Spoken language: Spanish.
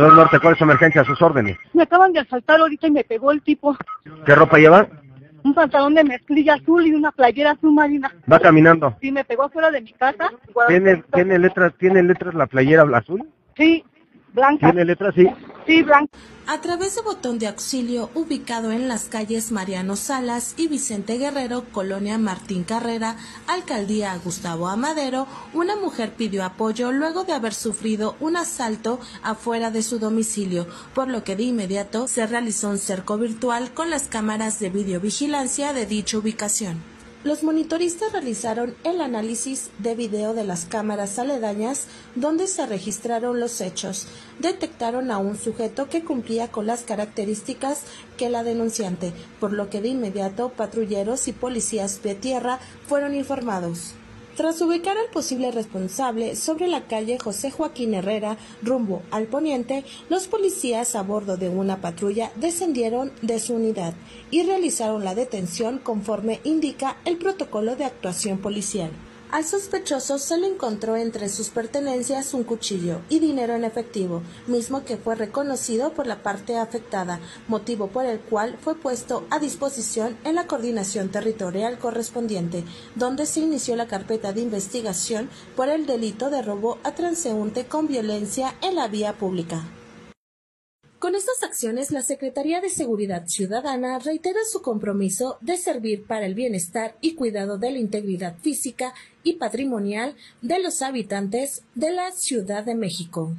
Señor Norte, ¿cuál es su emergencia? A sus órdenes. Me acaban de asaltar ahorita y me pegó el tipo. ¿Qué ropa lleva? Un pantalón de mezclilla azul y una playera azul marina. Va caminando. Sí, me pegó fuera de mi casa. ¿Tiene, tiene letras, tiene letras la playera azul? Sí, blanca. ¿Tiene letras? Sí. A través de botón de auxilio ubicado en las calles Mariano Salas y Vicente Guerrero, Colonia Martín Carrera, Alcaldía Gustavo Amadero, una mujer pidió apoyo luego de haber sufrido un asalto afuera de su domicilio, por lo que de inmediato se realizó un cerco virtual con las cámaras de videovigilancia de dicha ubicación. Los monitoristas realizaron el análisis de video de las cámaras aledañas donde se registraron los hechos. Detectaron a un sujeto que cumplía con las características que la denunciante, por lo que de inmediato patrulleros y policías de tierra fueron informados. Tras ubicar al posible responsable sobre la calle José Joaquín Herrera, rumbo al poniente, los policías a bordo de una patrulla descendieron de su unidad y realizaron la detención conforme indica el protocolo de actuación policial. Al sospechoso se le encontró entre sus pertenencias un cuchillo y dinero en efectivo, mismo que fue reconocido por la parte afectada, motivo por el cual fue puesto a disposición en la coordinación territorial correspondiente, donde se inició la carpeta de investigación por el delito de robo a transeúnte con violencia en la vía pública. Con estas acciones, la Secretaría de Seguridad Ciudadana reitera su compromiso de servir para el bienestar y cuidado de la integridad física y patrimonial de los habitantes de la Ciudad de México.